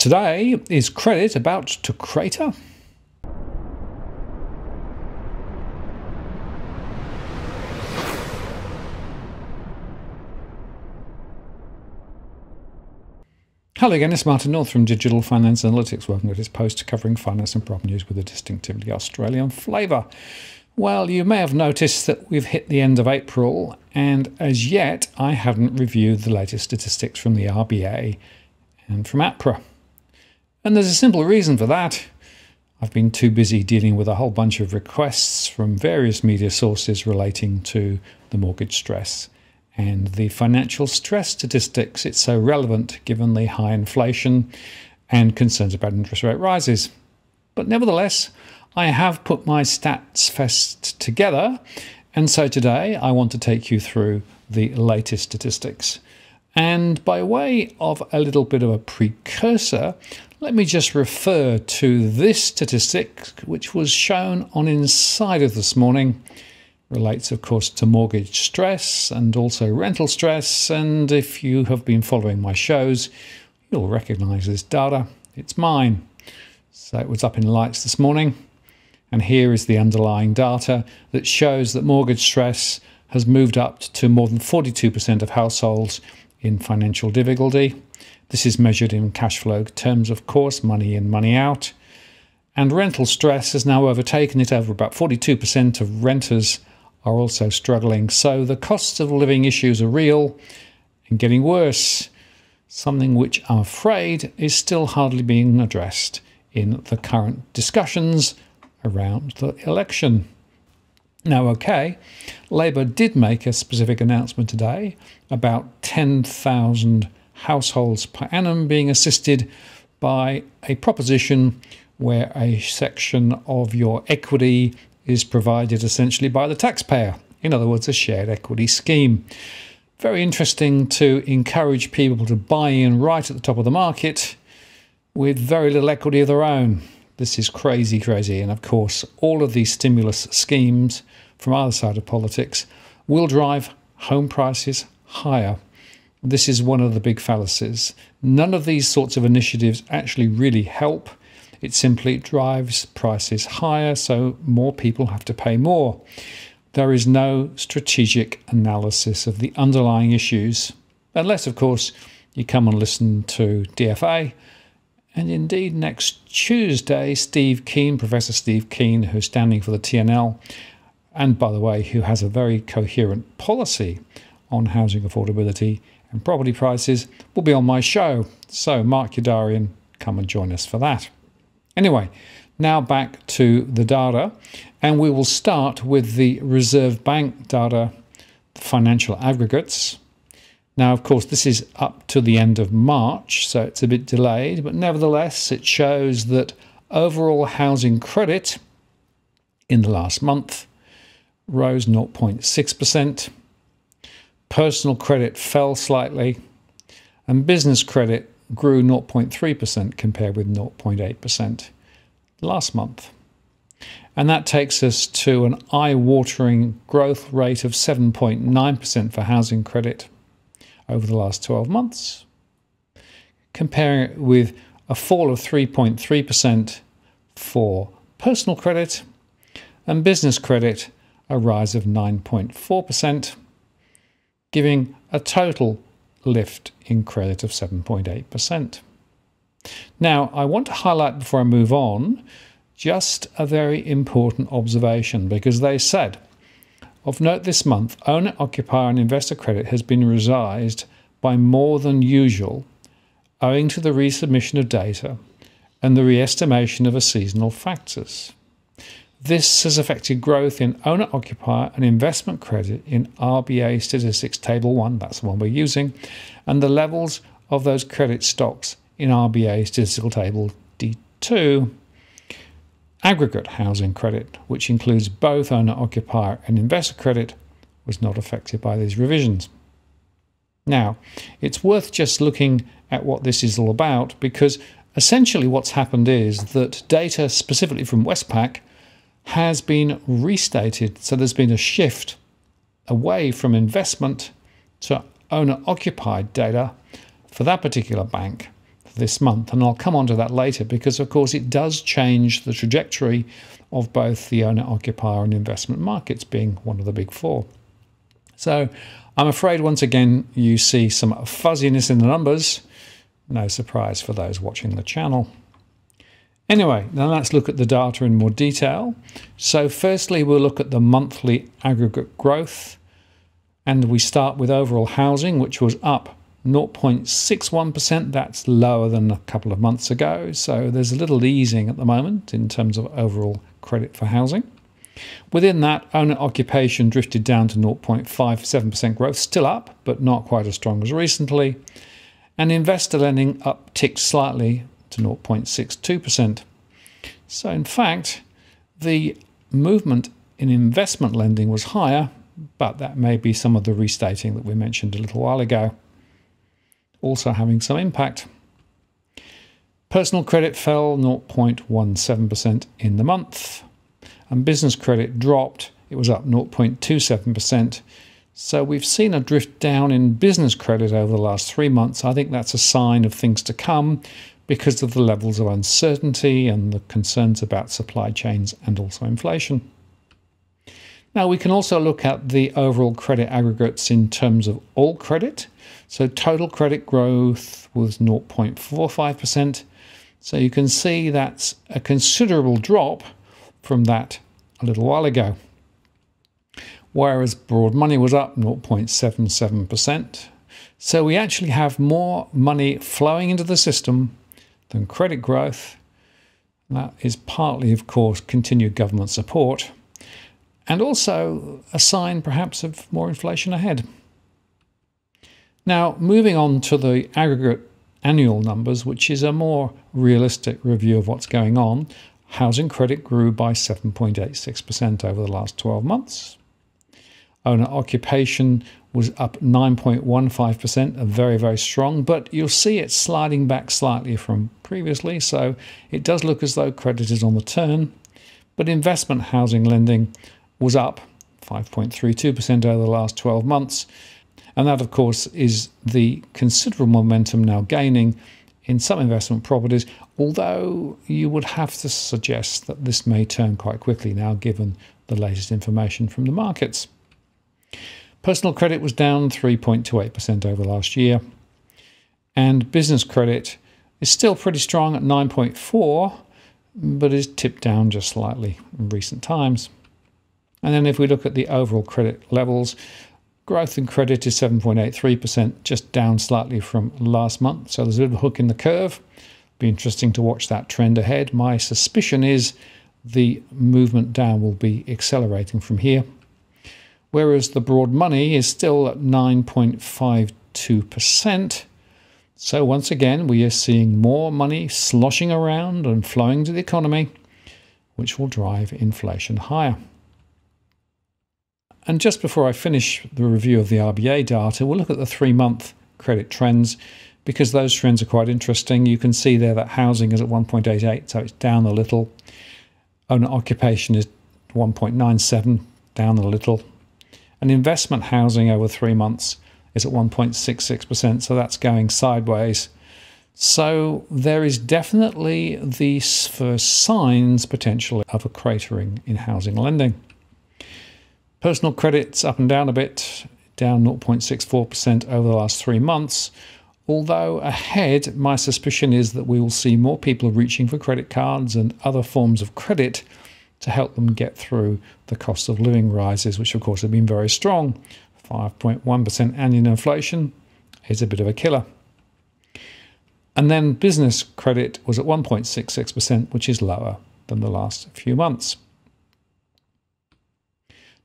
Today, is credit about to crater? Hello again, it's Martin North from Digital Finance Analytics, welcome to this post covering finance and prop news with a distinctively Australian flavour. Well, you may have noticed that we've hit the end of April, and as yet I haven't reviewed the latest statistics from the RBA and from APRA. And there's a simple reason for that. I've been too busy dealing with a whole bunch of requests from various media sources relating to the mortgage stress and the financial stress statistics. It's so relevant given the high inflation and concerns about interest rate rises. But nevertheless, I have put my stats fest together, and so today I want to take you through the latest statistics. And by way of a little bit of a precursor, let me just refer to this statistic, which was shown on Insider this morning. Relates, of course, to mortgage stress and also rental stress. And if you have been following my shows, you'll recognize this data. It's mine. So it was up in lights this morning. And here is the underlying data that shows that mortgage stress has moved up to more than 42% of households in financial difficulty. This is measured in cash flow terms, of course, money in, money out. And rental stress has now overtaken it over about 42% of renters are also struggling. So the costs of living issues are real and getting worse, something which I'm afraid is still hardly being addressed in the current discussions around the election. Now, okay, Labor did make a specific announcement today about 10,000 households per annum being assisted by a proposition where a section of your equity is provided essentially by the taxpayer. In other words, a shared equity scheme. Very interesting to encourage people to buy in right at the top of the market with very little equity of their own. This is crazy, crazy. And of course, all of these stimulus schemes from either side of politics will drive home prices higher. This is one of the big fallacies. None of these sorts of initiatives actually really help. It simply drives prices higher, so more people have to pay more. There is no strategic analysis of the underlying issues, unless, of course, you come and listen to DFA and indeed, next Tuesday, Steve Keen, Professor Steve Keen, who's standing for the TNL, and by the way, who has a very coherent policy on housing affordability and property prices, will be on my show. So, mark your diary and come and join us for that. Anyway, now back to the data, and we will start with the Reserve Bank data, the financial aggregates. Now, of course, this is up to the end of March, so it's a bit delayed, but nevertheless, it shows that overall housing credit in the last month rose 0.6%, personal credit fell slightly, and business credit grew 0.3% compared with 0.8% last month. And that takes us to an eye watering growth rate of 7.9% for housing credit over the last 12 months, comparing it with a fall of 3.3% for personal credit and business credit, a rise of 9.4%, giving a total lift in credit of 7.8%. Now, I want to highlight before I move on just a very important observation because they said of note this month, owner occupier and investor credit has been revised by more than usual owing to the resubmission of data and the re-estimation of a seasonal factors. This has affected growth in owner occupier and investment credit in RBA statistics table 1, that's the one we're using, and the levels of those credit stocks in RBA statistical table D2 Aggregate housing credit, which includes both owner occupier and investor credit, was not affected by these revisions. Now, it's worth just looking at what this is all about because essentially what's happened is that data specifically from Westpac has been restated. So there's been a shift away from investment to owner occupied data for that particular bank, this month. And I'll come on to that later because, of course, it does change the trajectory of both the owner occupier and investment markets, being one of the big four. So I'm afraid once again you see some fuzziness in the numbers. No surprise for those watching the channel. Anyway, now let's look at the data in more detail. So firstly, we'll look at the monthly aggregate growth. And we start with overall housing, which was up 0.61%. That's lower than a couple of months ago. So there's a little easing at the moment in terms of overall credit for housing. Within that, owner occupation drifted down to 0.57% growth, still up, but not quite as strong as recently. And investor lending upticked slightly to 0.62%. So, in fact, the movement in investment lending was higher, but that may be some of the restating that we mentioned a little while ago, also having some impact. Personal credit fell 0.17% in the month, and business credit dropped. It was up 0.27%. So we've seen a drift down in business credit over the last three months. I think that's a sign of things to come because of the levels of uncertainty and the concerns about supply chains and also inflation. Now, we can also look at the overall credit aggregates in terms of all credit. So, total credit growth was 0.45%. So, you can see that's a considerable drop from that a little while ago. Whereas broad money was up 0.77%. So, we actually have more money flowing into the system than credit growth. That is partly, of course, continued government support and also a sign perhaps of more inflation ahead. Now, moving on to the aggregate annual numbers, which is a more realistic review of what's going on, housing credit grew by 7.86% over the last 12 months. Owner occupation was up 9.15%, a very, very strong, but you'll see it sliding back slightly from previously, so it does look as though credit is on the turn. But investment housing lending was up 5.32% over the last 12 months, and that, of course, is the considerable momentum now gaining in some investment properties, although you would have to suggest that this may turn quite quickly now, given the latest information from the markets. Personal credit was down 3.28% over last year. And business credit is still pretty strong at 9.4, but is tipped down just slightly in recent times. And then if we look at the overall credit levels, growth in credit is 7.83%, just down slightly from last month. So there's a little hook in the curve. Be interesting to watch that trend ahead. My suspicion is the movement down will be accelerating from here whereas the broad money is still at 9.52%. So, once again, we are seeing more money sloshing around and flowing to the economy, which will drive inflation higher. And just before I finish the review of the RBA data, we'll look at the three month credit trends because those trends are quite interesting. You can see there that housing is at 1.88, so it's down a little. Owner occupation is 1.97, down a little. And investment housing over three months is at 1.66%, so that's going sideways. So there is definitely the first signs potentially of a cratering in housing lending. Personal credits up and down a bit, down 0.64% over the last three months. Although ahead, my suspicion is that we will see more people reaching for credit cards and other forms of credit to help them get through the cost of living rises, which of course have been very strong. 5.1% annual inflation is a bit of a killer. And then business credit was at 1.66%, which is lower than the last few months.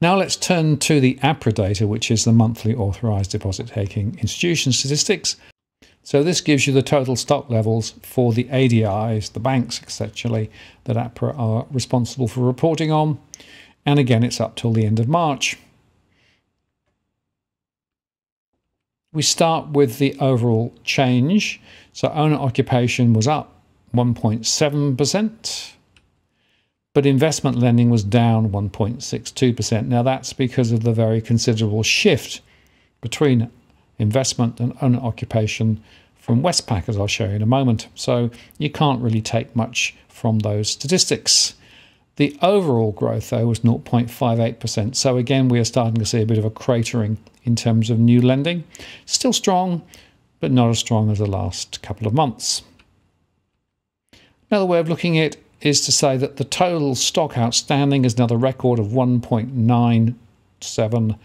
Now let's turn to the APRA data, which is the monthly authorised deposit taking institution statistics. So this gives you the total stock levels for the ADIs, the banks essentially, that APRA are responsible for reporting on. And again, it's up till the end of March. We start with the overall change. So owner occupation was up 1.7%, but investment lending was down 1.62%. Now that's because of the very considerable shift between investment and owner occupation from Westpac, as I'll show you in a moment. So you can't really take much from those statistics. The overall growth, though, was 0.58%. So again, we are starting to see a bit of a cratering in terms of new lending. Still strong, but not as strong as the last couple of months. Another way of looking at it is to say that the total stock outstanding is another record of $1.97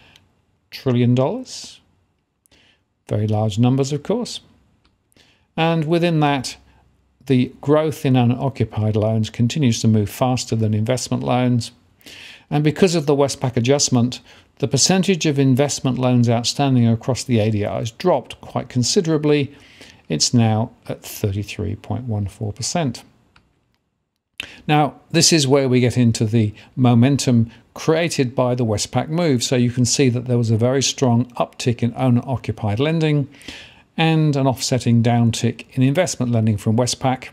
trillion. Very large numbers, of course. And within that, the growth in owner occupied loans continues to move faster than investment loans. And because of the Westpac adjustment, the percentage of investment loans outstanding across the ADR has dropped quite considerably. It's now at 33.14%. Now, this is where we get into the momentum created by the Westpac move. So you can see that there was a very strong uptick in owner occupied lending and an offsetting downtick in investment lending from Westpac.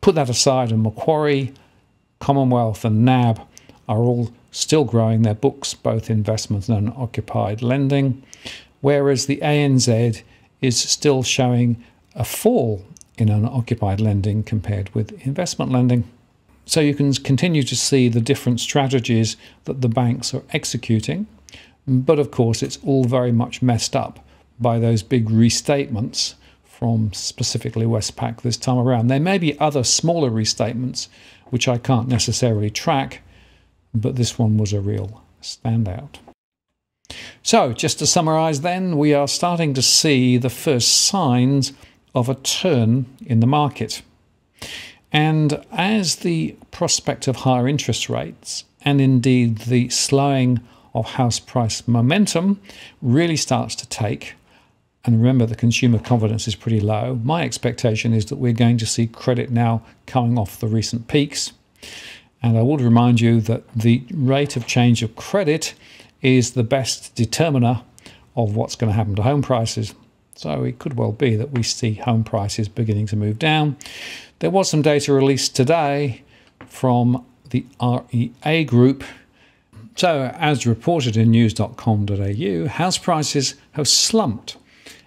Put that aside, and Macquarie, Commonwealth, and NAB are all still growing their books, both investment and occupied lending, whereas the ANZ is still showing a fall in owner occupied lending compared with investment lending. So you can continue to see the different strategies that the banks are executing, but of course, it's all very much messed up by those big restatements from specifically Westpac this time around. There may be other smaller restatements which I can't necessarily track, but this one was a real standout. So, just to summarize, then, we are starting to see the first signs of a turn in the market. And as the prospect of higher interest rates and indeed the slowing of house price momentum really starts to take, and remember the consumer confidence is pretty low, my expectation is that we're going to see credit now coming off the recent peaks. And I would remind you that the rate of change of credit is the best determiner of what's going to happen to home prices. So it could well be that we see home prices beginning to move down. There was some data released today from the REA Group. So, as reported in news.com.au, house prices have slumped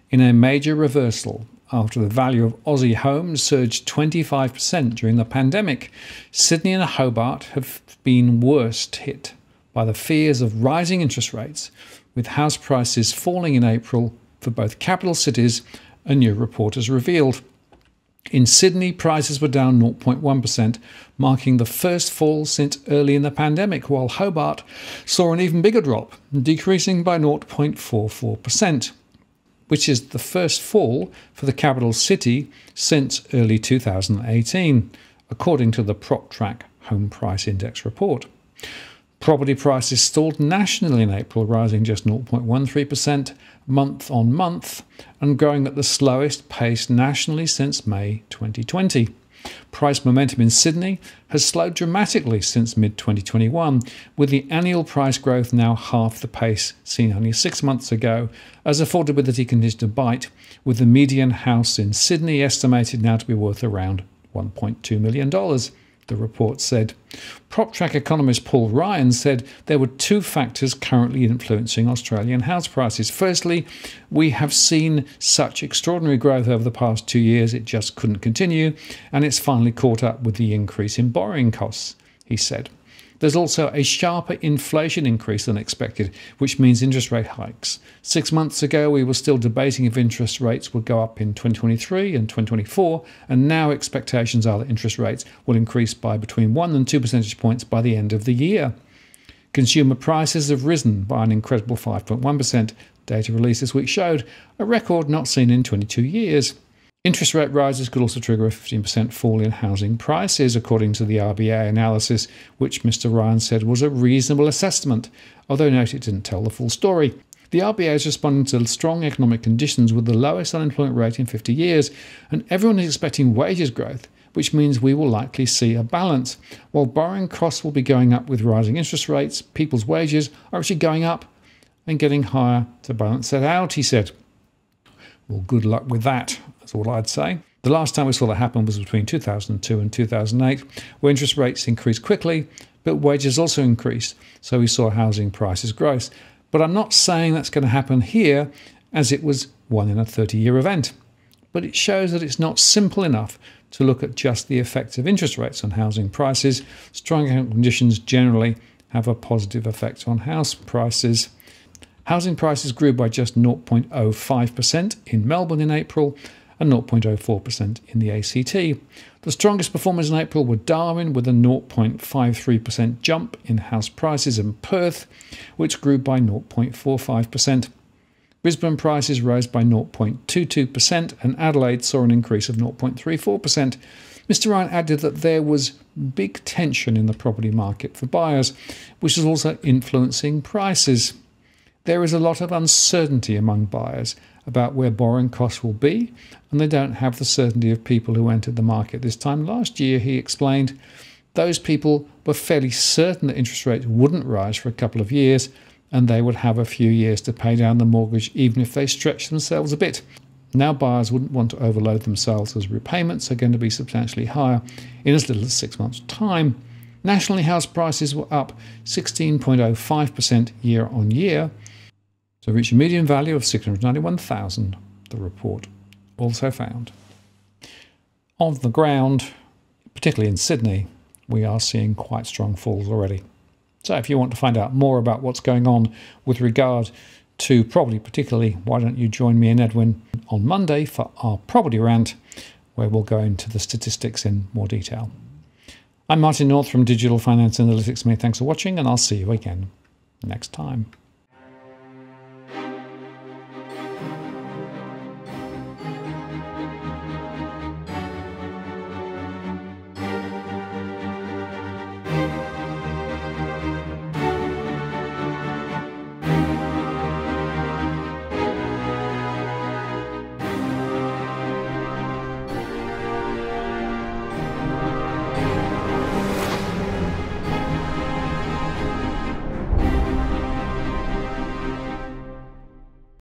in a major reversal after the value of Aussie homes surged 25% during the pandemic. Sydney and Hobart have been worst hit by the fears of rising interest rates, with house prices falling in April for both capital cities, a new report has revealed. In Sydney, prices were down 0.1%, marking the first fall since early in the pandemic, while Hobart saw an even bigger drop, decreasing by 0.44%, which is the first fall for the capital city since early 2018, according to the PropTrack Home Price Index report. Property prices stalled nationally in April, rising just 0.13% month on month and growing at the slowest pace nationally since May 2020. Price momentum in Sydney has slowed dramatically since mid 2021, with the annual price growth now half the pace seen only six months ago, as affordability continues to bite, with the median house in Sydney estimated now to be worth around $1.2 million the report said. PropTrack economist Paul Ryan said there were two factors currently influencing Australian house prices. Firstly, we have seen such extraordinary growth over the past two years, it just couldn't continue, and it's finally caught up with the increase in borrowing costs, he said. There's also a sharper inflation increase than expected, which means interest rate hikes. Six months ago, we were still debating if interest rates would go up in 2023 and 2024, and now expectations are that interest rates will increase by between 1 and 2 percentage points by the end of the year. Consumer prices have risen by an incredible 5.1%. Data released this week showed a record not seen in 22 years. Interest rate rises could also trigger a 15% fall in housing prices, according to the RBA analysis, which Mr. Ryan said was a reasonable assessment, although note it didn't tell the full story. The RBA is responding to strong economic conditions with the lowest unemployment rate in 50 years, and everyone is expecting wages growth, which means we will likely see a balance. While borrowing costs will be going up with rising interest rates, people's wages are actually going up and getting higher to balance that out, he said. Well, good luck with that. That's all I'd say. The last time we saw that happen was between 2002 and 2008, where interest rates increased quickly, but wages also increased. So we saw housing prices grow. But I'm not saying that's going to happen here, as it was one in a 30 year event. But it shows that it's not simple enough to look at just the effects of interest rates on housing prices. Strong economic conditions generally have a positive effect on house prices. Housing prices grew by just 0.05% in Melbourne in April and 0.04% in the ACT. The strongest performers in April were Darwin with a 0.53% jump in house prices and Perth, which grew by 0.45%. Brisbane prices rose by 0.22% and Adelaide saw an increase of 0.34%. Mr. Ryan added that there was big tension in the property market for buyers, which is also influencing prices. There is a lot of uncertainty among buyers about where borrowing costs will be, and they don't have the certainty of people who entered the market this time last year. He explained those people were fairly certain that interest rates wouldn't rise for a couple of years and they would have a few years to pay down the mortgage even if they stretched themselves a bit. Now, buyers wouldn't want to overload themselves as repayments are going to be substantially higher in as little as six months' time. Nationally, house prices were up 16.05% year on year, to reach a median value of 691,000, the report also found. On the ground, particularly in Sydney, we are seeing quite strong falls already. So if you want to find out more about what's going on with regard to property, particularly, why don't you join me and Edwin on Monday for our property rant, where we'll go into the statistics in more detail. I'm Martin North from Digital Finance Analytics. Many thanks for watching, and I'll see you again next time.